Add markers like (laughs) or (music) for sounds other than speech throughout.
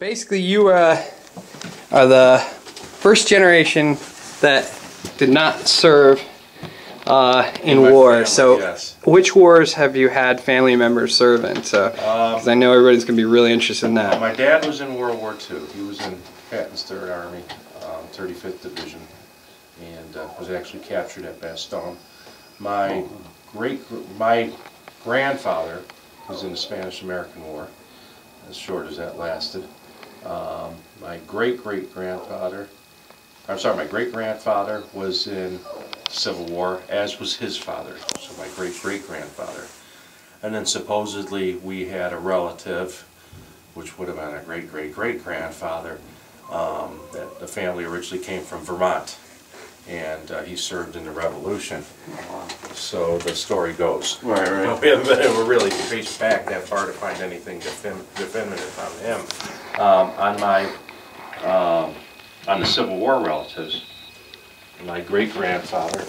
basically, you uh, are the first generation that did not serve uh, in, In war. family, so, yes. which wars have you had family members serve in? So, because I know everybody's gonna be really interested in that. My dad was in World War II. He was in Patton's Third Army, um, 35th Division, and uh, was actually captured at Bastogne. My great, my grandfather was in the Spanish-American War, as short as that lasted. Um, my great-great-grandfather, I'm sorry, my great-grandfather was in Civil War, as was his father, so my great-great-grandfather. And then supposedly, we had a relative which would have been a great-great-great-grandfather, um, that the family originally came from Vermont, and uh, he served in the Revolution. So the story goes. Right, right. We haven't been able to really trace back that far to find anything defin- definitive on him. Um, On my, um, on the Civil War relatives, my great-grandfather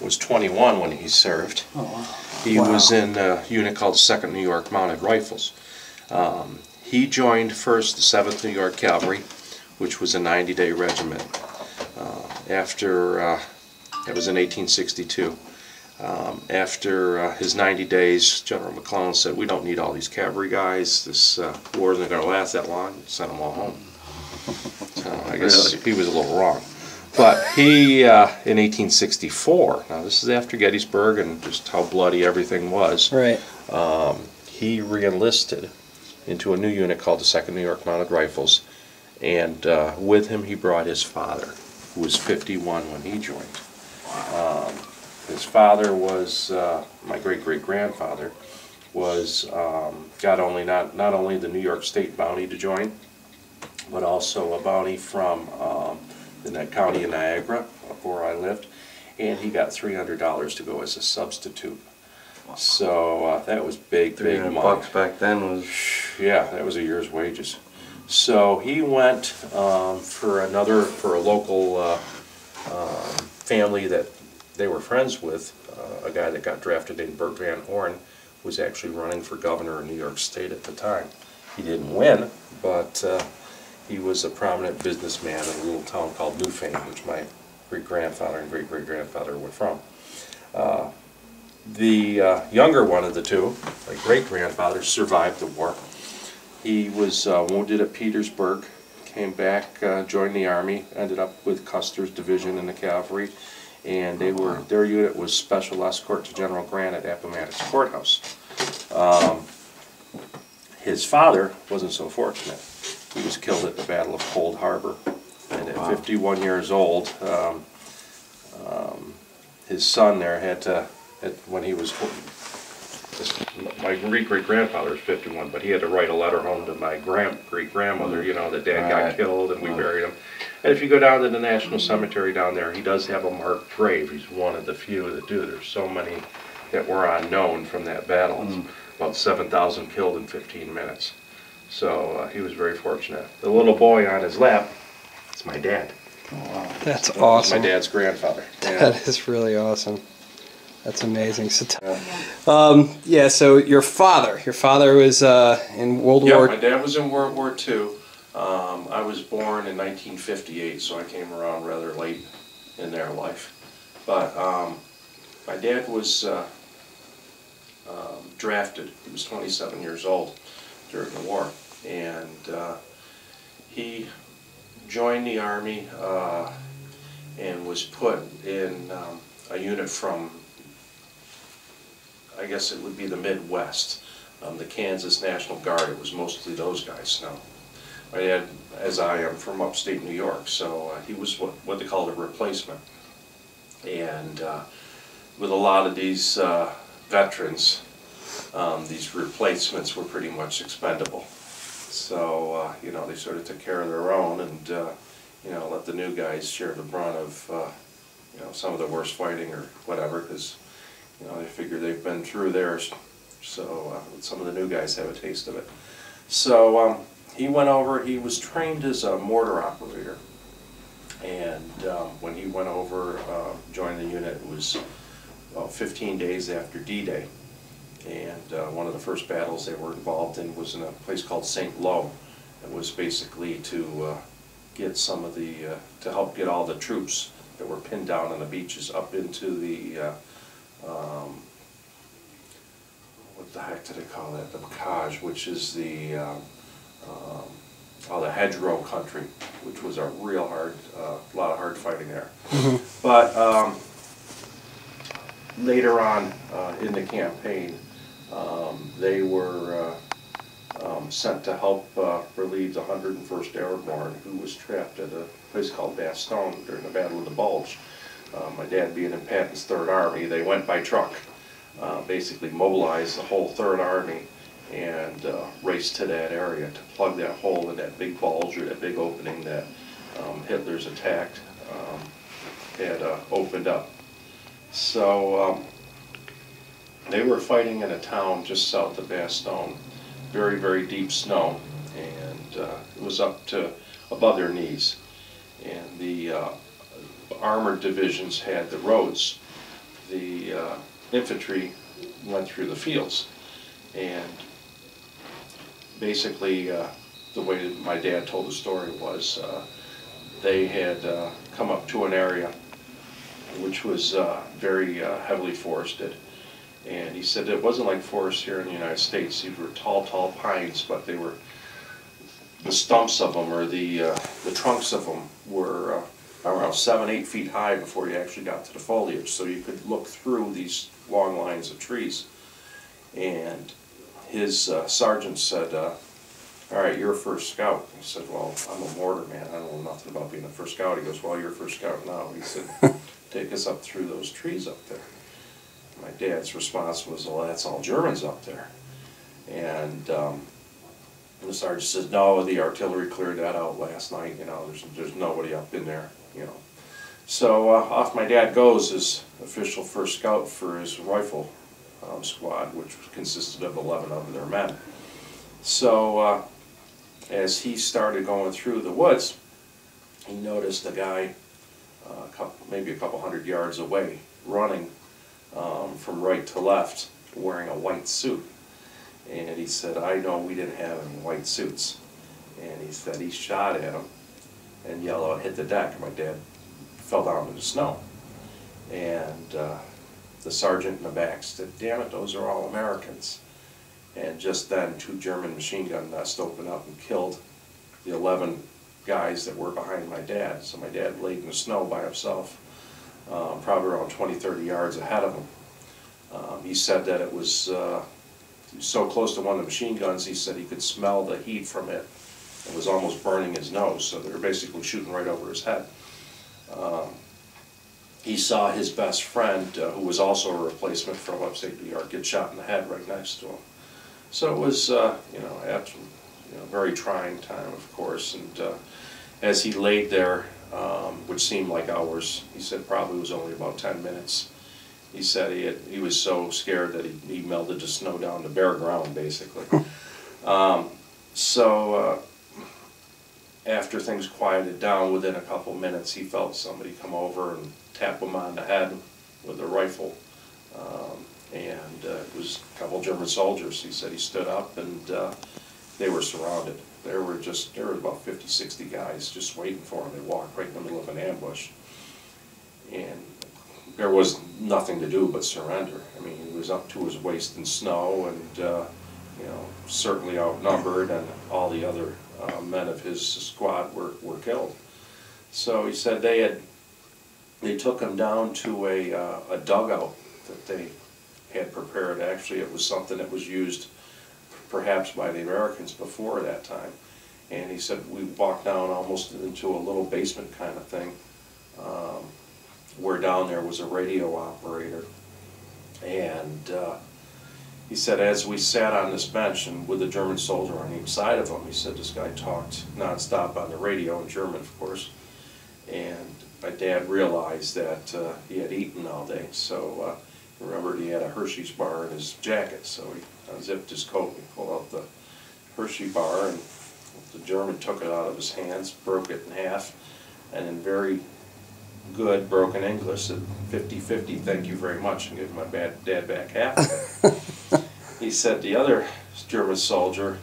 was 21 when he served. Oh, wow. He was in a unit called the Second New York Mounted Rifles. Um, He joined first the 7th New York Cavalry, which was a 90-day regiment. After, uh, that was in 1862. Um, After uh, his 90 days, General McClellan said, "We don't need all these cavalry guys. This uh, war isn't going to last that long. Send them all home." So I guess Really? he was a little wrong. But he, uh, in 1864, now this is after Gettysburg and just how bloody everything was, Right. he re-enlisted into a new unit called the Second New York Mounted Rifles, and uh, with him he brought his father, who was 51 when he joined. Um, his father was uh, my great-great-grandfather was um, got only not not only the New York State bounty to join, but also a bounty from um, that county of Niagara, up where I lived, and he got $300 to go as a substitute. So uh, that was big, Three big hundred money. bucks back then was. Yeah, that was a year's wages. So he went um, for another, for a local uh, um, family that they were friends with, uh, a guy that got drafted named Burt Van Horn, was actually running for governor of New York State at the time. He didn't win, but uh, he was a prominent businessman in a little town called Newfane, which my great-grandfather and great-great-grandfather were from. Uh, The uh, younger one of the two, my great-grandfather, survived the war. He was uh, wounded at Petersburg, came back, uh, joined the army, ended up with Custer's division in the cavalry, and they were, their unit was special escort to General Grant at Appomattox Courthouse. Um, His father wasn't so fortunate. He was killed at the Battle of Cold Harbor, and at Wow. 51 years old, um, um, his son there had to, when he was, my great-great-grandfather was 51, but he had to write a letter home to my grand, great-grandmother, you know, that dad got Right. killed and we Right. buried him. And if you go down to the National Cemetery down there, he does have a marked grave. He's one of the few that do. There's so many that were unknown from that battle. It's About 7,000 killed in 15 minutes. So uh, he was very fortunate. The little boy on his lap, it's my dad. Wow, That's It's awesome. My dad's grandfather. That is really awesome. That's amazing. So, t- um, yeah. So your father, your father was uh, in World Yeah, War. my dad was in World War II. Um, I was born in 1958, so I came around rather late in their life. But um, my dad was uh, um, drafted. He was 27 years old during the war, and uh, he joined the army uh, and was put in um, a unit from, I guess it would be the Midwest, um, the Kansas National Guard. It was mostly those guys now. My dad, as I am, from upstate New York, so uh, he was what, what they called a replacement. And uh, with a lot of these uh, veterans, um, these replacements were pretty much expendable. So, uh, you know, they sort of took care of their own and, uh, you know, let the new guys share the brunt of, uh, you know, some of the worst fighting or whatever, because, you know, they figure they've been through theirs. So, uh, some of the new guys have a taste of it. So, um, he went over, he was trained as a mortar operator. And um, when he went over, uh, joined the unit, it was about 15 days after D-Day. And uh, one of the first battles they were involved in was in a place called St. Lo, It was basically to uh, get some of the, uh, to help get all the troops that were pinned down on the beaches up into the, uh, um, what the heck do they call that? The bocage, which is the, um, um, oh, the hedgerow country, which was a real hard, a lot of hard fighting there. But um, later on uh, in the campaign, um, they were uh, um, sent to help uh, relieve the 101st Airborne, who was trapped at a place called Bastogne during the Battle of the Bulge. Uh, my dad being in Patton's Third Army, they went by truck, uh, basically mobilized the whole Third Army and uh, raced to that area to plug that hole in that big bulge or that big opening that um, Hitler's attacked um, had uh, opened up. So um, they were fighting in a town just south of Bastogne, very, very deep snow, and uh, it was up to above their knees. And the uh, armored divisions had the roads. The uh, infantry went through the fields. And basically, uh, the way that my dad told the story was uh, they had uh, come up to an area which was uh, very uh, heavily forested. And he said it wasn't like forests here in the United States. These were tall, tall pines, but they were, the stumps of them or the, uh, the trunks of them were uh, around seven, eight feet high before you actually got to the foliage. So you could look through these long lines of trees. And his uh, sergeant said, uh, all right, you're a first scout. He said, well, I'm a mortar man. I don't know nothing about being a first scout. He goes, well, you're a first scout now. He said, (laughs) take us up through those trees up there. My dad's response was, well, that's all Germans up there. And um, the sergeant says, no, the artillery cleared that out last night, you know, there's, there's nobody up in there, you know. So uh, off my dad goes as official first scout for his rifle um, squad, which consisted of 11 of their men. So uh, as he started going through the woods, he noticed a guy uh, a couple, maybe a couple hundred yards away, running um, from right to left, wearing a white suit. And he said, I know we didn't have any white suits. And he said he shot at him, and yellow hit the deck. And my dad fell down in the snow. And uh, the sergeant in the back said, damn it, those are all Americans. And just then, two German machine gun nests opened up and killed the 11 guys that were behind my dad. So my dad laid in the snow by himself, um, probably around 20, 30 yards ahead of him. Um, he said that it was uh, so close to one of the machine guns, he said he could smell the heat from it. It was almost burning his nose, so they were basically shooting right over his head. Um, he saw his best friend, uh, who was also a replacement from upstate New York, get shot in the head right next to him. So it was, uh, you know, after, you know, very trying time, of course. And uh, as he laid there, um, which seemed like hours, he said probably was only about 10 minutes. He said he, had, he was so scared that he, he melted the snow down to bare ground, basically. (laughs) um, so uh, after things quieted down, within a couple minutes, he felt somebody come over and tap him on the head with a rifle. Um, and uh, it was a couple German soldiers. He said he stood up and uh, they were surrounded. There were just, there were about 50, 60 guys just waiting for him. They walked right in the middle of an ambush. And there was nothing to do but surrender. I mean, he was up to his waist in snow and, uh, you know, certainly outnumbered and all the other uh, men of his squad were, were killed. So he said they had, they took him down to a, uh, a dugout that they had prepared. Actually, it was something that was used perhaps by the Americans before that time. And he said we walked down almost into a little basement kind of thing, where down there was a radio operator. And uh, he said as we sat on this bench and with a German soldier on each side of him, he said this guy talked nonstop on the radio in German, of course. And my dad realized that uh, he had eaten all day, so uh, remembered he had a Hershey's bar in his jacket, so he unzipped his coat and pulled out the Hershey bar, and the German took it out of his hands, broke it in half, and in very good broken English said, 50-50, thank you very much, and gave my bad dad back half (laughs) he said the other German soldier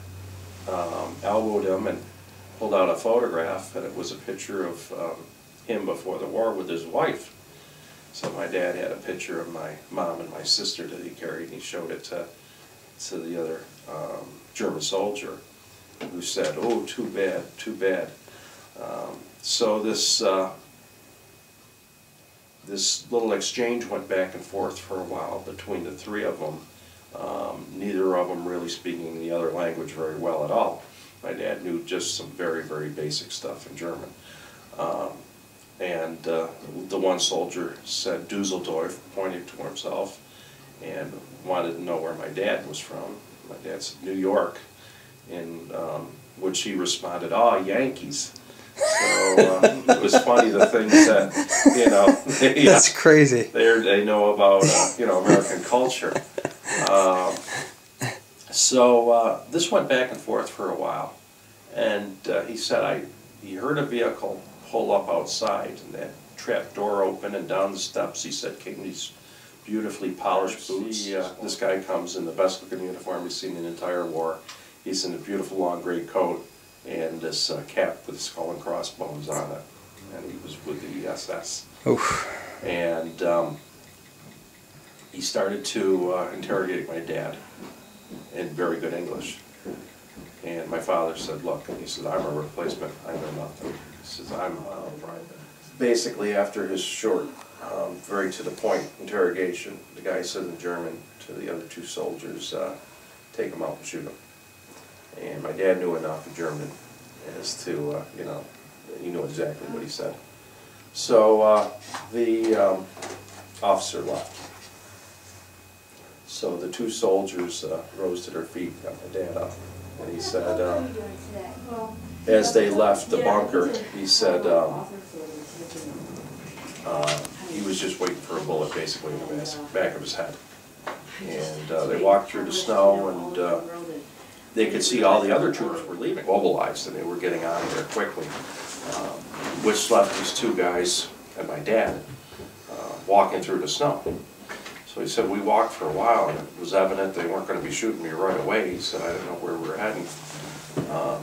um, elbowed him and pulled out a photograph, and it was a picture of um, him before the war with his wife. So my dad had a picture of my mom and my sister that he carried, and he showed it to, to the other um, German soldier, who said, "Oh, too bad, too bad." Um, so this uh, this little exchange went back and forth for a while between the three of them. Um, neither of them really speaking the other language very well at all. My dad knew just some very, very basic stuff in German. Um, and uh, the one soldier said Dusseldorf, pointing to himself, and wanted to know where my dad was from. My dad said New York, in um, which he responded, "Ah, Yankees." So uh, it was funny the things that you know. (laughs) They, That's crazy. they they know about uh, you know American culture. Um, so uh, this went back and forth for a while, and uh, he said I he heard a vehicle pull up outside, and that trap door open, and down the steps he said came these beautifully polished boots. He, uh, this guy comes in the best looking uniform he's seen in the entire war. He's in a beautiful long gray coat and this uh, cap with skull and crossbones on it, and he was with the SS Oof. and um, he started to uh, interrogate my dad in very good English. And my father said, "Look," he said, "I'm a replacement. I know nothing." He says, "I'm uh, private." Basically, after his short, um, very to the point interrogation, the guy said in German to the other two soldiers, uh, "Take him out and shoot him." And my dad knew enough of German as to, uh, you know, he knew exactly what he said. So uh, the um, officer left. So the two soldiers uh, rose to their feet, got my dad up, and he said, uh, as they left the bunker, he said um, uh, he was just waiting for a bullet basically in the back of his head. And uh, they walked through the snow and they could see all the other troops were leaving, mobilized, and they were getting out of there quickly. Um, Which left these two guys and my dad uh, walking through the snow. So he said, we walked for a while, and it was evident they weren't gonna be shooting me right away. He said, I didn't know where we were heading. Um,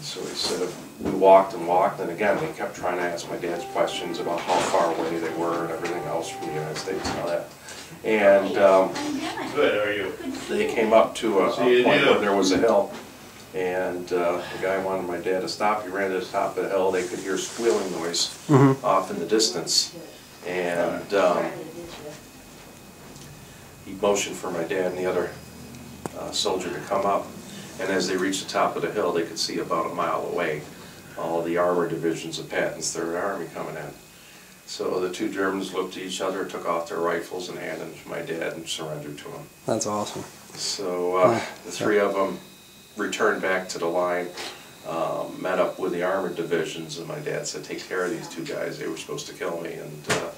So he said, we walked and walked, and again, they kept trying to ask my dad's questions about how far away they were and everything else from the United States and all that. And um, Good, how are you? they came up to a, a See you point do. where there was a hill, and uh, the guy wanted my dad to stop. He ran to the top of the hill. They could hear squealing noise Mhm. off in the distance, and um, he motioned for my dad and the other uh, soldier to come up. And as they reached the top of the hill, they could see about a mile away all the armor divisions of Patton's Third Army coming in. So the two Germans looked at each other, took off their rifles and handed them to my dad and surrendered to him. That's awesome. So uh, the three of them returned back to the line, um, met up with the armored divisions, and my dad said, "Take care of these two guys. They were supposed to kill me, and uh,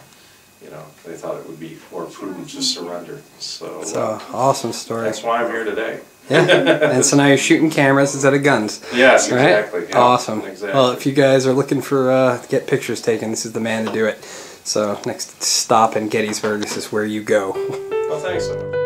you know they thought it would be more prudent to surrender." So It's uh, awesome story. that's why I'm here today. Yeah. and so now you're shooting cameras instead of guns. Yes, Right? exactly. Yeah, awesome. Exactly. Well, if you guys are looking for uh, to get pictures taken, this is the man to do it. So next stop in Gettysburg, this is where you go. well, thanks so much.